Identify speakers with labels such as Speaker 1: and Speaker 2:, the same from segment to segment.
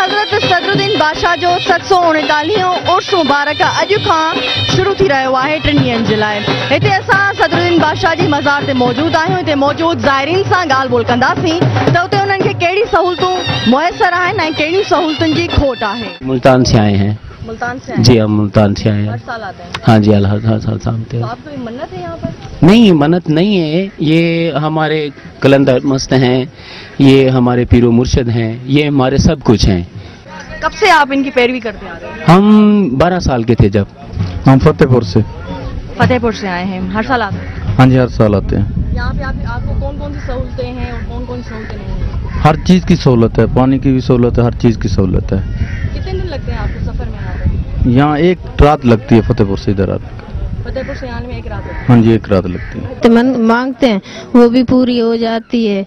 Speaker 1: हज़रत सदरुद्दीन बादशाह जो सत सौ उणेतालीहों उर्स मुबारक अॼु खां शुरू थी रहियो आहे टिनि ॾींहंनि जे लाइ। हिते असां सदरुद्दीन बादशाह जी मज़ार ते मौजूदु आहियूं। हिते मौजूदु ज़ाइरीन सां ॻाल्हि ॿोल कंदासीं त उते उन्हनि खे कहिड़ी सहूलियतूं मुयसरु आहिनि ऐं कहिड़ियूं सहूलियतुनि जी खोट आहे?
Speaker 2: मुल्तान से आए हैं।
Speaker 1: मुल्तान से
Speaker 2: जी हम मुल्तान से आए
Speaker 1: हर
Speaker 2: हैं
Speaker 1: साल आते हैं।
Speaker 2: हाँ जी अल्लाह हर साल शामते
Speaker 1: तो आपको मन्नत है यहाँ पर?
Speaker 2: नहीं मन्नत नहीं है। ये हमारे कलंदर मस्त हैं ये हमारे पीरो मुर्शद हैं ये हमारे सब कुछ हैं।
Speaker 1: कब से आप इनकी पैरवी करते आ रहे हैं?
Speaker 2: हम बारह साल के थे जब।
Speaker 3: हम फतेहपुर से।
Speaker 1: फतेहपुर से आए हैं। हर साल आते हैं?
Speaker 3: हाँ जी हर साल आते हैं।
Speaker 1: यहाँ पे आप, आपको कौन कौन सी सहूलतें हैं और कौन कौन सी सहूलतें नहीं हैं?
Speaker 3: हर चीज़ की सहूलत है। पानी की भी सहूलत है हर चीज़ की सहूलत है।
Speaker 1: कितने दिन लगते हैं आपको सफ़र में यहाँ
Speaker 3: एक रात लगती है फतेहपुर से इधर आने
Speaker 1: फतेहपुर से में एक रात
Speaker 3: हाँ। जी एक रात लगती है।
Speaker 4: तो मन मांगते हैं वो भी पूरी हो जाती है।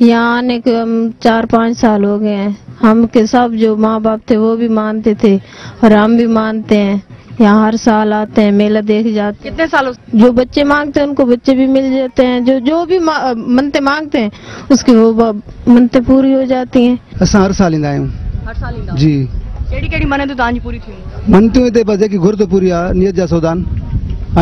Speaker 4: यहाँ आने के हम चार पाँच साल हो गए हैं। हम के सब जो माँ बाप थे वो भी मानते थे और हम भी मानते हैं। यहाँ हर साल आते हैं मेला देख जाते
Speaker 1: है। कितने सालों
Speaker 4: जो बच्चे मांगते हैं उनको बच्चे भी मिल जाते हैं। जो जो भी मा- मनते मांगते हैं उसकी वो मनते पूरी हो जाती हैं।
Speaker 5: असां हर साल ईंदा आहियूं
Speaker 1: हर साल ईंदा
Speaker 5: जी।
Speaker 1: कहिड़ी कहिड़ी मने तो तव्हांजी पूरी थी? हूंदी?
Speaker 5: मनतियूं हिते बसि जेकी घुर पूरी आहे नियत जा सौदा आहिनि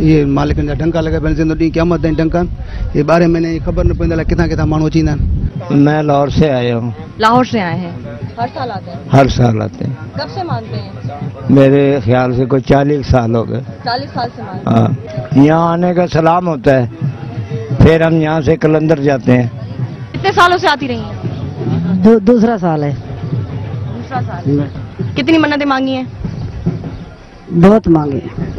Speaker 5: इहे मालिकनि जा डंका लॻा पिया आहिनि ॾींहुं क़यामत ताईं डंका इहे ॿारहें महीने जी ख़बर न पवंदी अलाए किथां किथां माण्हू अची आहिनि।
Speaker 2: मैं लाहौर से आया हूँ।
Speaker 1: लाहौर से आए हैं? हर साल आते हैं?
Speaker 2: हर साल आते हैं।
Speaker 1: कब से मानते हैं?
Speaker 2: मेरे ख्याल से कोई चालीस साल हो गए।
Speaker 1: चालीस साल से
Speaker 2: हाँ। यहाँ आने का सलाम होता है। फिर हम यहाँ से कलंदर जाते हैं।
Speaker 1: कितने सालों से आती रही हैं?
Speaker 4: दू, दूसरा साल है।
Speaker 1: दूसरा साल। कितनी मन्नतें मांगी हैं?
Speaker 4: बहुत मांगी
Speaker 1: हैं।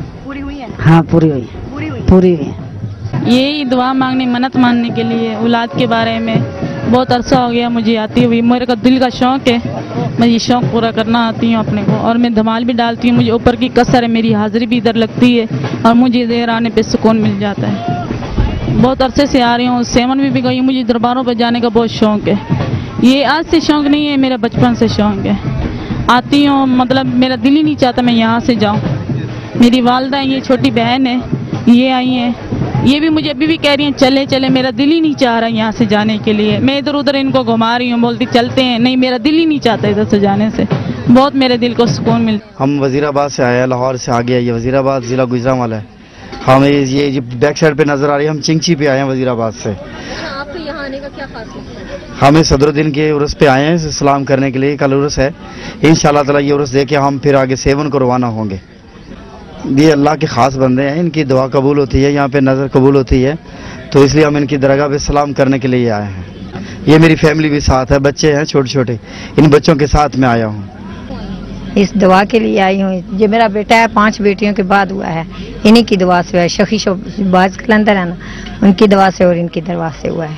Speaker 4: हाँ पूरी हुई।
Speaker 1: पूरी हुई।
Speaker 4: पूरी हुई।
Speaker 6: यही दुआ मांगने मन्नत मांगने के लिए औलाद के बारे में। बहुत अरसा हो गया मुझे आती हुई। मेरे को दिल का शौक है। मैं ये शौक पूरा करना आती हूँ अपने को। और मैं धमाल भी डालती हूँ। मुझे ऊपर की कसर है मेरी हाजिरी भी इधर लगती है। और मुझे देर आने पे सुकून मिल जाता है। बहुत अरसे से आ रही हूँ। सेवन में भी गई हूँ। मुझे दरबारों पर जाने का बहुत शौक है। ये आज से शौक नहीं है मेरा बचपन से शौक है। आती हूँ मतलब मेरा दिल ही नहीं चाहता मैं यहाँ से जाऊँ। मेरी वालदा ये छोटी बहन है ये आई हैं। ये भी मुझे अभी भी कह रही हैं चले चले मेरा दिल ही नहीं चाह रहा यहाँ से जाने के लिए। मैं इधर उधर इनको घुमा रही हूँ बोलती चलते हैं। नहीं मेरा दिल ही नहीं चाहता इधर से जाने से। बहुत मेरे दिल को सुकून मिलता
Speaker 7: हम वजीराबाद से आए हैं लाहौर से आगे ये वजीराबाद ज़िला गुजरा वाला है। हमें ये ये बैक साइड पे नज़र आ रही है हम चिंगची पे आए हैं वजीराबाद से।
Speaker 1: आपको यहाँ आने का क्या खास है?
Speaker 7: हमें सदरुद्दीन के उर्स पे आए हैं सलाम करने के लिए। कल उर्स है। इन ताला ये उर्स देखे हम फिर आगे सेवन को रवाना होंगे। ये अल्लाह के ख़ास बंदे हैं, इनकी दुआ कबूल होती है, यहाँ पे नज़र कबूल होती है। तो इसलिए हम इनकी दरगाह पे सलाम करने के लिए आए हैं। ये मेरी फैमिली भी साथ है, बच्चे हैं छोटे छोटे इन बच्चों के साथ मैं आया हूँ।
Speaker 8: इस दुआ के लिए आई हूँ। जो मेरा बेटा है, पाँच बेटियों के बाद हुआ है। इन्हीं की दुआ से हुआ है। शखी शबाज कलंदर है ना, उनकी दुआ से और इनकी दरवा से हुआ है।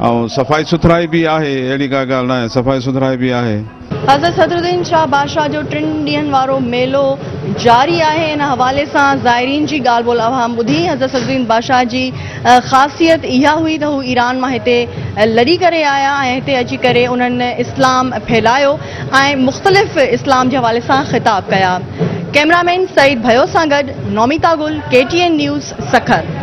Speaker 9: ऐं सफ़ाई सुथराई बि आहे, अहिड़ी का ॻाल्हि न आहे सफ़ाई सुथराई बि आहे।
Speaker 1: हज़रत सदरुद्दीन शाह बादशाह जो टिनि ॾींहंनि वारो मेलो जारी आहे। हिन हवाले सां ज़ाइरीन जी ॻाल्हि ॿोल अवाम ॿुधी। हज़रत सदरुद्दीन बादशाह जी ख़ासियत इहा हुई त हू ईरान माँ हिते लड़ी करे आया अची करे इस्लाम फैलायो मुख़्तलिफ़ इस्लाम जे हवाले सां ख़िताब कया। कैमरामैन सईद भयो सां गॾु नौमिता गुल के टी एन न्यूज़, सखर।